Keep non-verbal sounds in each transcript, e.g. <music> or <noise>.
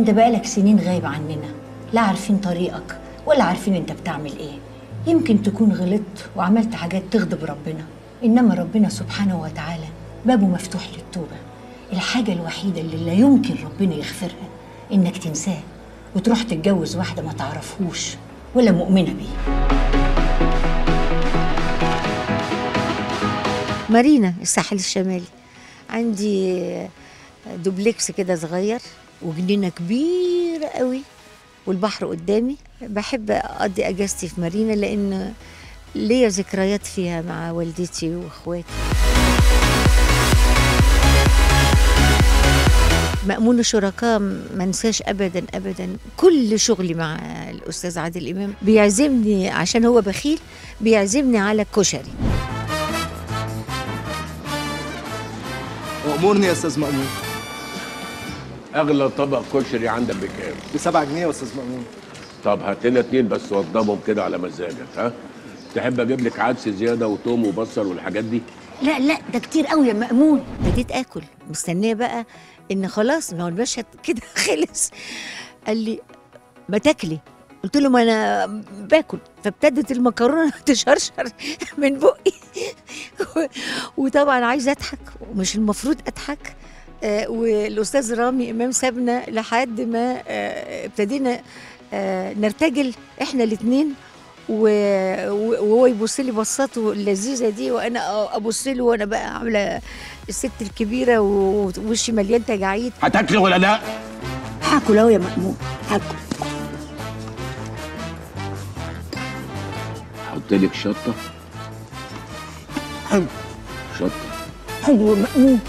انت بقالك سنين غايب عننا لا عارفين طريقك ولا عارفين انت بتعمل إيه. يمكن تكون غلطت وعملت حاجات تغضب ربنا إنما ربنا سبحانه وتعالى بابه مفتوح للتوبة. الحاجة الوحيدة اللي لا يمكن ربنا يغفرها إنك تنساه وتروح تتجوز واحدة ما تعرفهوش ولا مؤمنة بيه. مارينا الساحل الشمالي. عندي دوبلكس كده صغير. وجنينة كبيرة قوي والبحر قدامي. بحب أقضي أجازتي في مارينا لأن ليا ذكريات فيها مع والدتي وأخواتي. مأمون الشركاء ما انساش ابدا ابدا. كل شغلي مع الأستاذ عادل إمام بيعزمني عشان هو بخيل بيعزمني على الكشري أمورني يا أستاذ مأمون. أغلى طبق كشري عندك بكام؟ بسبعة جنيه يا أستاذ مأمون. طب هات لنا اتنين بس وضبهم كده على مزاجك ها؟ تحب أجيب لك عدس زيادة وتوم وبصل والحاجات دي؟ لا لا ده كتير قوي يا مأمون. ابتديت آكل. مستنية بقى إن خلاص ما هو المشهد كده <laughs> خلص. قال لي ما تاكلي. قلت له ما أنا باكل. فابتدت المكرونة <laughs> تشرشر من بقي. <laughs> وطبعا عايزة أضحك ومش المفروض أضحك. والأستاذ رامي إمام سابنا لحد ما آه، ابتدينا آه، نرتجل إحنا الاثنين وهو يبص لي بصاته اللذيذة دي وأنا أبص له وأنا بقى عاملة الست الكبيرة ووشي مليان تجاعيد. هتاكلي ولا لا؟ هاكل أهو يا مأمون هاكل. أحط لك شطة. حلو. شطة. حلو يا مأمون.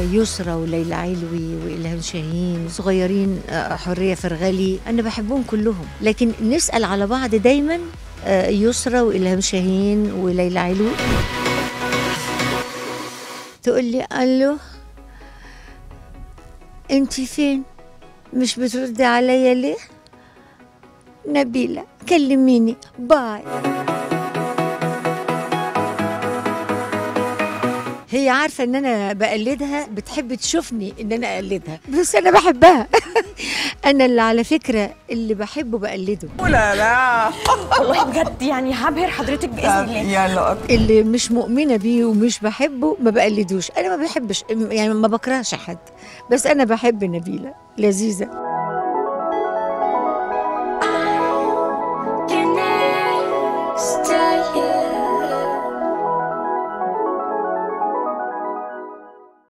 يسرى وليلى علوي وإلهام شاهين صغيرين آه، حرية فرغلي أنا بحبهم كلهم. لكن نسأل على بعض دايما آه، يسرى وإلهام شاهين وليلى علوي. تقول لي ألو أنت فين؟ مش بتردي عليا ليه؟ نبيلة كلميني باي. هي عارفة إن أنا بقلدها بتحب تشوفني إن أنا أقلدها. بس أنا بحبها. <laughs> أنا اللي على فكرة اللي بحبه بقلده. لا لا. <laughs> والله بجد يعني هبهر حضرتك بإذن الله. يلا. اللي مش مؤمنة بيه ومش بحبه ما بقلدوش. أنا ما بحبش يعني ما بكرهش حد. بس أنا بحب نبيلة لذيذة.